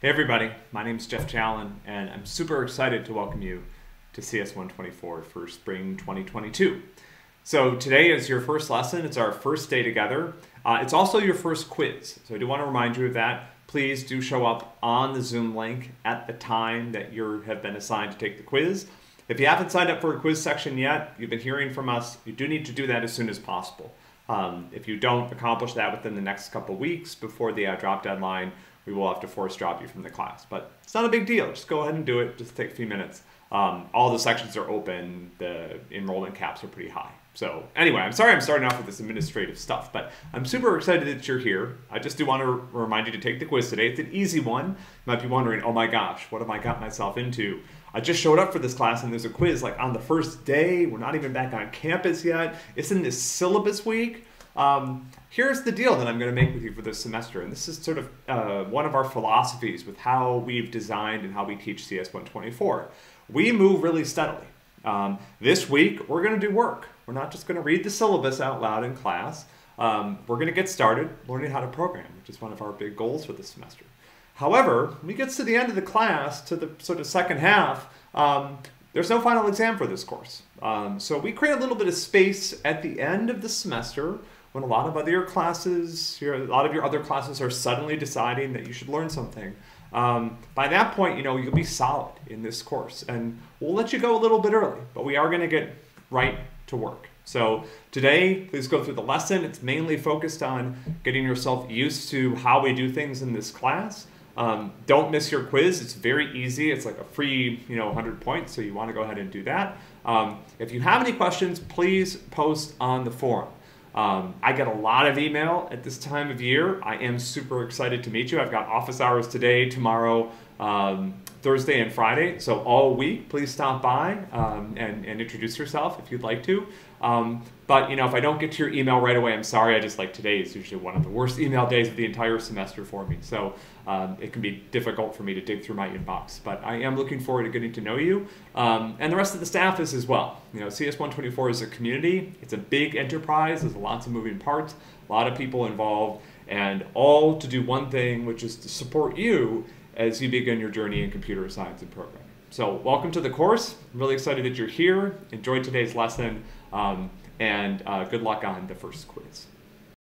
Hey everybody, my name is Jeff Challen and I'm super excited to welcome you to CS 124 for spring 2022. So today is your first lesson, it's our first day together. Uh, it's also your first quiz, so I do want to remind you of that. Please do show up on the Zoom link at the time that you have been assigned to take the quiz. If you haven't signed up for a quiz section yet, you've been hearing from us, you do need to do that as soon as possible. Um, if you don't accomplish that within the next couple weeks before the uh, drop deadline, we will have to force drop you from the class. But it's not a big deal. Just go ahead and do it. Just take a few minutes. Um, all the sections are open. The enrollment caps are pretty high. So anyway, I'm sorry I'm starting off with this administrative stuff, but I'm super excited that you're here. I just do want to remind you to take the quiz today. It's an easy one. You might be wondering, oh my gosh, what have I got myself into? I just showed up for this class and there's a quiz like on the first day. We're not even back on campus yet. It's in this syllabus week. Um, here's the deal that I'm going to make with you for this semester, and this is sort of uh, one of our philosophies with how we've designed and how we teach CS 124. We move really steadily. Um, this week, we're going to do work. We're not just going to read the syllabus out loud in class. Um, we're going to get started learning how to program, which is one of our big goals for this semester. However, when we get to the end of the class, to the sort of second half, um, there's no final exam for this course. Um, so we create a little bit of space at the end of the semester when a lot of other classes, your, a lot of your other classes are suddenly deciding that you should learn something. Um, by that point, you know, you'll be solid in this course and we'll let you go a little bit early, but we are going to get right to work. So today, please go through the lesson. It's mainly focused on getting yourself used to how we do things in this class. Um, don't miss your quiz. It's very easy. It's like a free, you know, 100 points, so you want to go ahead and do that. Um, if you have any questions, please post on the forum. Um, I get a lot of email at this time of year. I am super excited to meet you. I've got office hours today, tomorrow, um, Thursday, and Friday. So all week, please stop by um, and, and, introduce yourself if you'd like to. Um, but you know, if I don't get to your email right away, I'm sorry. I just like today is usually one of the worst email days of the entire semester for me. So um, it can be difficult for me to dig through my inbox. But I am looking forward to getting to know you, um, and the rest of the staff is as well. You know, CS124 is a community. It's a big enterprise. There's lots of moving parts, a lot of people involved, and all to do one thing, which is to support you as you begin your journey in computer science and programming. So welcome to the course. I'm really excited that you're here. Enjoyed today's lesson. Um, and uh, good luck on the first quiz.